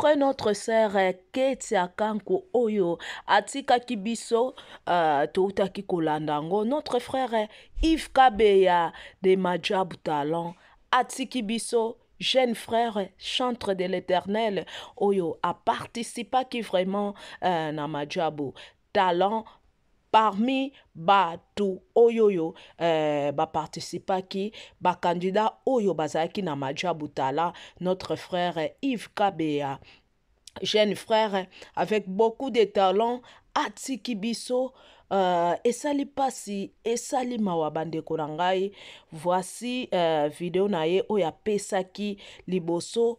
après notre sœur euh, Ketia Kanko Oyo atikaki biso euh, toutaki kolanda yango notre frère euh, Yves Kabeya de Majab Talent atiki biso jeune frère chantre de l'éternel oyo aparticipaki vraiment euh, na majabu talent parmi batu oyoyo eh, ba participaki ba candidats oyo bazalaki na majabu tala notre frère Yves Kabeya jeune frère avec beaucoup de talent atiki biso uh, esali mpasi esali mawa bandeko na ngai voici uh, video na ye oyo apesaki liboso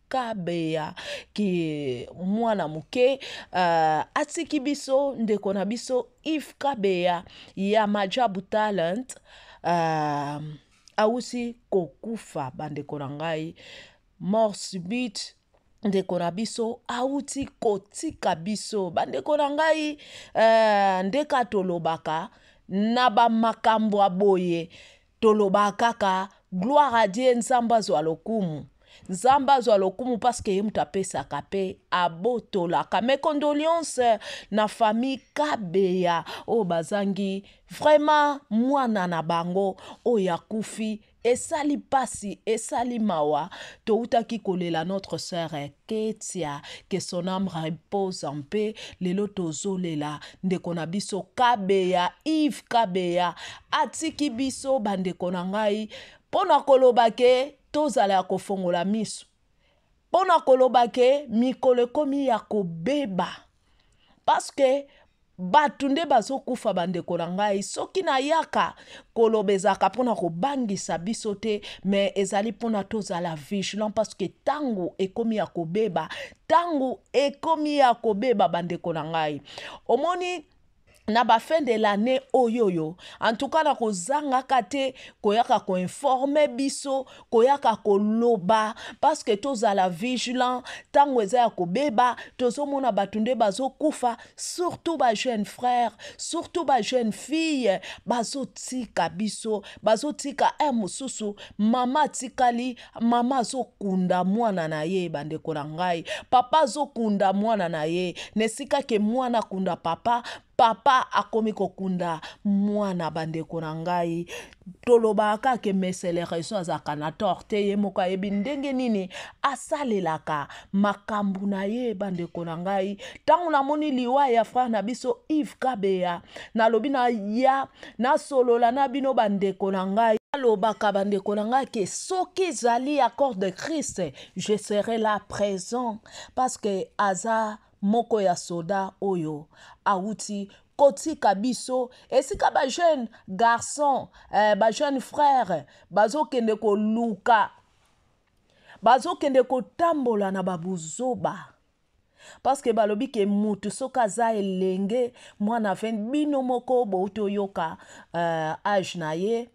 Kabeya ki mwana muke uh, atiki biso ndeko na biso Yves Kabeya ya Majabu Talent uh, awuti kokufa bandeko na ngai mort subite ndeko na biso awuti kotika biso bandeko na ngai uh, ndeka tolobaka na bamakambo ya boye Toloba kaka gloire à Dieu nzambe azwa lokumu. Nzambe azwa lokumu parce que ye moto apesaka pe abotolaka. Mes condoleances na famille Kabeya oyo bazangi vraiment mwana na bango oyo akufi esali pasi esali mawa towutaki kolela notre sœur Ketia que son ame repose en paix lelo tozo lela ndeko na biso kabeya Yves kabeya atiki biso ba ndeko na ngai pona koloba ke tozala ya kofongola misu pona koloba ke mikolo ekomi ya kobeba. paske bato nde bazokufa bandeko na ngai soki nayaka koloba ezalaka mpona kobangisa biso te me ezali mpona tozala vigilant paske ntango ekomi ya kobeba ntango ekomi ya kobeba bandeko na ngai omoni na ba fin de l'année oyoyo en tout cas na kozangaka te koyaka koinforme biso koyaka koloba parce que tozala vigilant ntango eza ya kobeba tozomona bato nde bazokufa surtout ba jeune frère surtout ba jeune fille bazotika biso bazotika un mosusu mama atikali Mama azokunda mwana na ye bandeko na ngai. Papa azokunda mwana na ye. Na esika ke mwana akunda papa, papa akomi kokunda mwana bandeko na ngai. Tolobaka kaka ke monsieur le raison azalaka na tort te, ye moko ayebi ndenge nini asalelaka makambo na ye bandeko na ngai ntango namoni liwa ya frere na biso ive kabeya nalobi na ya nasolola na bino bandeko na ngai alobaka bandeko na ngai ke soki ezali accord de christ je serai la présent parce que aza moko ya soda oyo awuti kotika biso esika bajeune garçon eh, bajeune frère bazokende koluka bazokende kotambola na babuzoba parceke balobi ke mutu soki aza elenge mwana 20 bino moko bouti oyoka uh, age na ye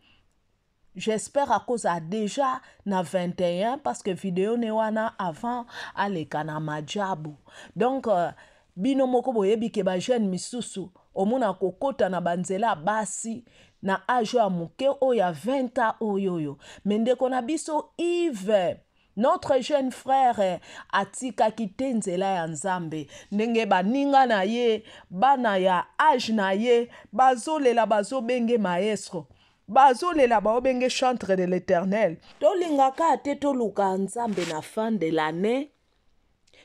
j'espère akozala deja na 21 parceke video ne wana avant aleka na majabu donc uh, Bino moko boyebi ke ba jeunes misusu omonaka kokota na ba nzela ya basi na age oyo ya muke oyo ya 20 ans oyoyo mais ndeko na biso Yves notre jeune frere atikaki te nzela ya Nzambe ndenge baninga na ye bana ya age na ye bazolela bazobenge maestro bazolela baobenge chantre de l'eternel. Tolinga ka te toluka Nzambe na fin de l'annee.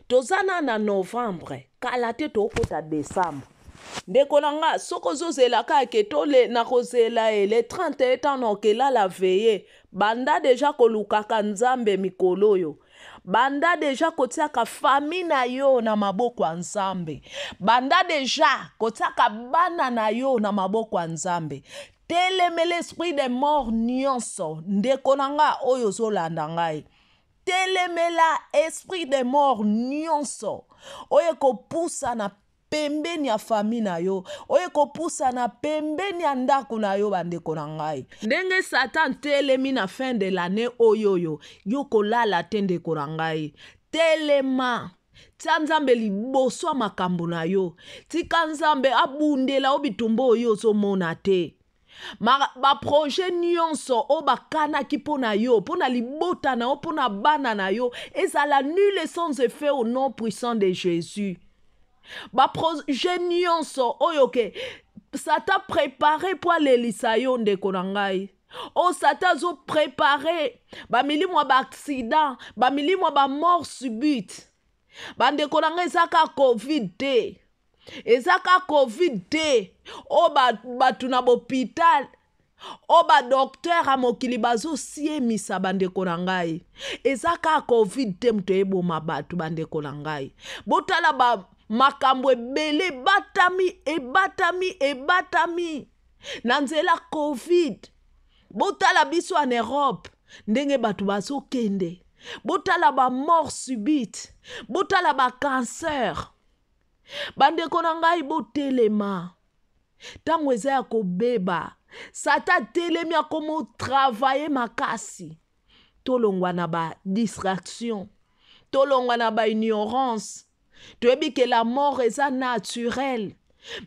toza na na novembre kala te tokota decembre ndeko na nga soki ozozela kaka ke tole nakozela ye le 31 temps na okelala veye banda deja kolukaka nzambe mikolo oyo banda deja kotiaka fami na yo na maboko ya nzambe banda deja kotiaka bana na yo na maboko ya nzambe telemela esprit de mort nyonso ndeko na nga oyo ozolanda ngai Telemela esprit de mort nionso oyo ekopusana pembeni ya famille na yo, oyo ekopusana pembeni ya ndako na yo, bandeko na ngai. Ndenge Satan atelemi na fin de l'annee oyo oyo, yo kolala te ndeko na ngai. Telema. Tia Nzambe liboso ya makambo na yo. Tika Nzambe abundela yo bitumba oyo ozomona te. ma baproje nyonso oyo bakanaki mpo na yo mpo na libota na yo mpo na bana na yo ezala nule sans effet au nom puissant de jésus baproje nyonso oyo ke satan prepare mpo alelisa yo ndeko na ngai oyo oh, satan azoprepare bamilimo ya baaksida bamilimo ya bamort subite bandeko na ngai eza ka covid te eza ka covid te oyo bato na bopital oyo badoktere ya mokili bazosiemisa bandeko na ngai eza ka covid te moto eboma bato bandeko na ngai botala ba makambo ebele ebatami ebatami ebatami na nzela covid botala biso en europe ndenge bato bazokende botala bamort subite botala bacancer bandeko na ngai botelema ntango eza ya kobeba sata atelemi akoma travaye makasi tolongwa na badistraction tolongwa na baignorance toyebi ke la mort eza naturel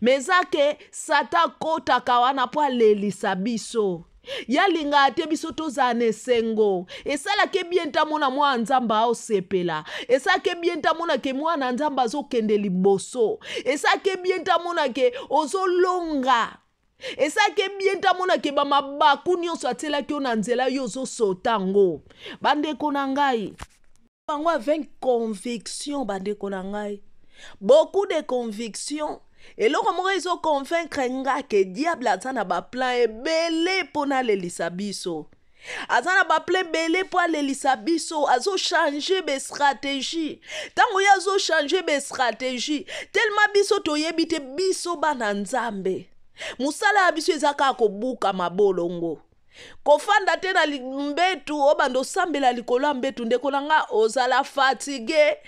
me eza ke sata akotaka wana mpo alelisa biso ye alingaka te biso tozala na esengo esalaka ebie nta mona mwana nzambe aosepela esalaka ebie nta mona ke mwana nzambe azokende liboso esalaka ebie nta mona ke ozolonga esalaki ebie nta amonaki bamabaku nyonso atielaki yo na nzela yo ozosota yango bandeko na ngai bango avec conviction bandeko na ngai beaucoup de conviction eloko moko ezoconvaincre nga ke diable aza na baplan ebele mpo nalelisa biso aza na baplan ebele mpo alelisa biso azochange bastratégie ntango ye azochange bastratégie telema biso toyebi te biso bana nzambe mosala ya biso eza kaka kobuka mabolongo kofanda te na mbetu obanda osambela likolo ya mbetu ndeko na nga ozala fatigue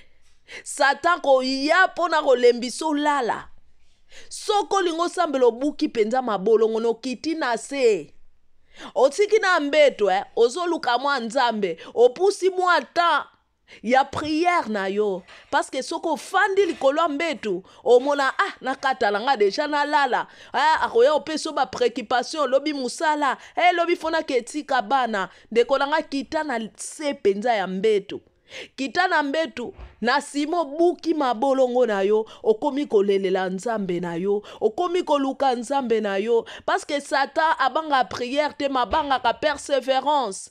satan koya mpo na kolembisa olala soki olingi osambela obuki mpenza mabolongo nokiti na se otiki na mbeto eh, ozoluka mwa nzambe opusi mwa temps ya prière na yo parce que soki ofandi likolo ya mbetu omona ah nakatala nga deja nalala ah, akoya opesa ba préoccupation lobi mosala hey, eh, lobi fona ketika bana ndeko na nga kita na se mpenza ya mbetu kita na mbetu na nsima obuki mabolongo na yo okomi kolelela nzambe na yo okomi koluka nzambe na yo parceke satan abangaka priere te mabangaka perseverance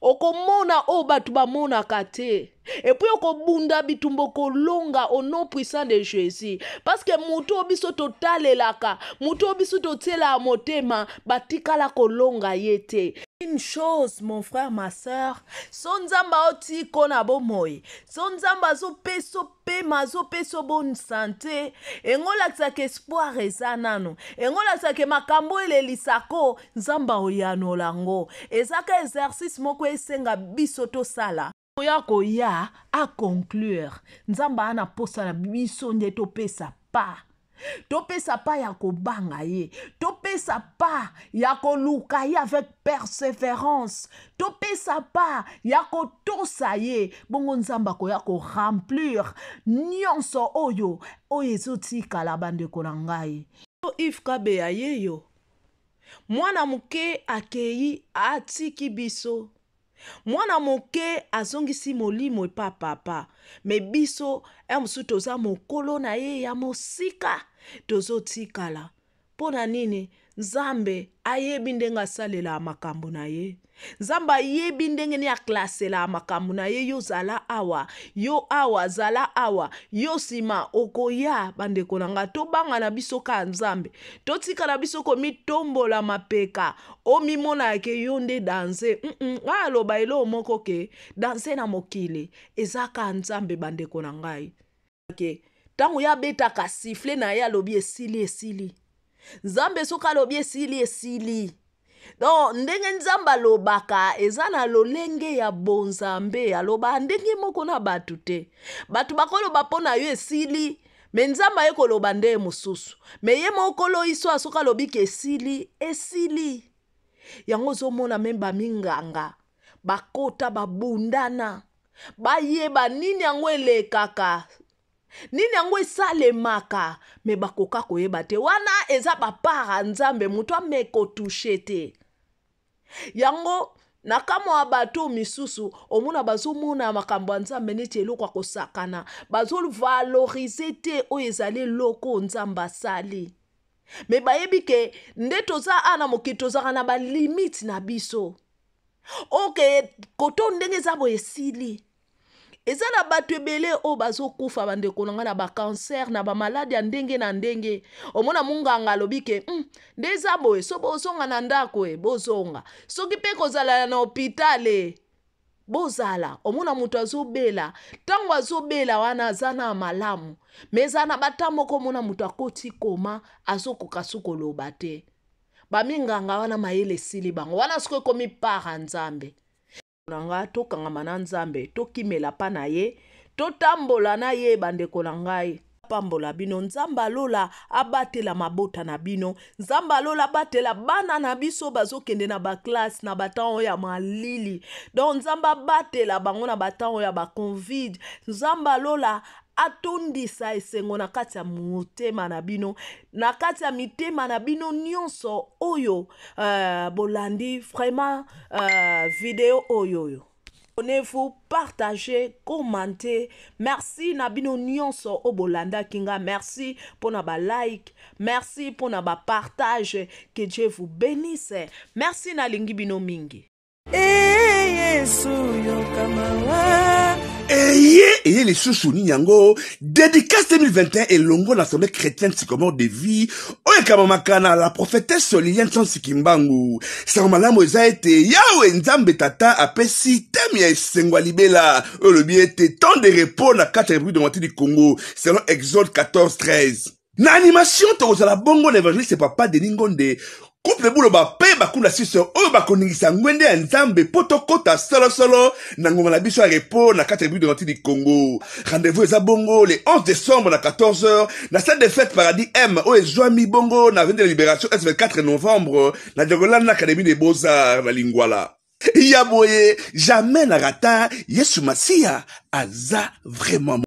okomona oyo bato bamonaka te epuis okobunda bitumba okolonga au nom puissant de jésus parceke moto oyo biso totalelaka moto oyo biso totyelaka motema batikala kolonga ye te une chose mon frère ma sœur so nzambe aotiko na bomoi so nzambe azopesa pema azopesa yo bonne sante yango olakisaka espoir eza nano yango olakisaka makambo oyo elelisako nzambe aoyanola yango ezaka exercice moko esenga biso tosala oyo akoya aconclure nzambe aa na mposa na biso nde topesa part topesa pa ya kobanga ye topesa pa ya koluka ye avec perseverance topesa pa ya kotosa ye bongo nzambe akoya koremplir nyonso oyo oyo ezotikala bandeko na ngai ive kabe ayeyo mwana moke akei atiki biso Mwana moke azongisi molimo epa papa mais biso heure mosusu toza mokolo na ye ya mosika tozotikala mpo na nini? Nzambe ayebi ndenge asalelaka makambo na ye. Nzambe ayebi ndenge nini aklaselaka makambo na ye. Yo zala awa, yo awa, zala awa, yo nsima okoya. Bandeko na ngai, tobanga na biso kaka Nzambe, totikala biso komitombola mapeka Omimonaka ke yo nde danze humm nga naloba eloko moko ke danze na mokili eza kaka nzambe ba ndeko na ngai. Ke tango ye abetaka sifflet naye alobi esili esili nzambe soki alobi esili esili donc ndenge nzambe alobaka eza na lolenge ya bonzambe alobaka ndenge moko na batu te batu bakoloba pona yo esili Mais nzambe aye koloba ndee mosusu mais ye moko kolo histoire soki alobi ke esili esili yango ozomona meme baminganga bakota babundana bayeba nini yango elekaka nini yango esalemaka me bakoka koyeba te wana eza bapara nzambe moto amekotushe te yango na kamo ya bato misusu omona bazomona makambo ya nzambe neti eloko ya kosakana bazovalorize te oyo ezali eloko nzambe asali me bayebi ke nde toza a na mokili tozalaka na balimite na biso oke koto ndenge eza boye esili eza na bato ebele oyo bazokufa bandeko na ngai na bacancer na bamaladi ya ndenge na ndenge omona monganga alobi ke mm, nde eza boye so bozonga na ndako e bozonga soki mpe kozalala na hopital e bozala omona moto azobela ntango azobela wana aza na malamu me eza na bata moko omona moto akoti koma azokoka su koloba te baminganga wana mayele esili bango wana soki ekomi para nzambe na nga tokangama na nzambe tokimela pa na ye totambola na ye bandeko na ngai apambola bino nzambe alola abatela mabota na bino nzambe alola abatela bana na biso bazokende na baklasse na batango ya malili donc nzambe abatela bango na batango ya baconvide nzambe alola Atondisa esengo na kati ya motema na bino, na kati ya mitema na bino nyonso oyo uh, bolandi vraiment uh, video oyo oyo abonnez-vous, partagez, commentez. Merci na bino nyonso o bolanda kinga. Merci pour na ba like. Merci pour na ba partage. Que Dieu vous bénisse. Merci na lingi bino mingi. eye lisusu nini yango dedicace 2021 elongo na sommet chrétien sycomore de vie oyo ekamamaka na la prophétesse liliane sansi kimbangu sango malamu eza ete yawe nzambe tata apesi teme ya esengo ya libela oyo olobi ete temps de repos na kati ya république democratique du congo selon exode 14 13 na animation tokozala bongo na evangeliste papa denis ngonde couple buloba mpe bakula siso oyo bakoningisa ngwende ya nzambe mpo tokɔta solosolo na ngonga na biso ya repo na kati ya republique democratique du congo rendez-vous eza bongo le 11 décembre na 14 heures na salle de fête paradis m oyo ezwami bongo na avenue de la libération s 24 novembre na diagonale na académie des beaux arts na lingwala ya boye jamais na rata yesu masiya aza vraiment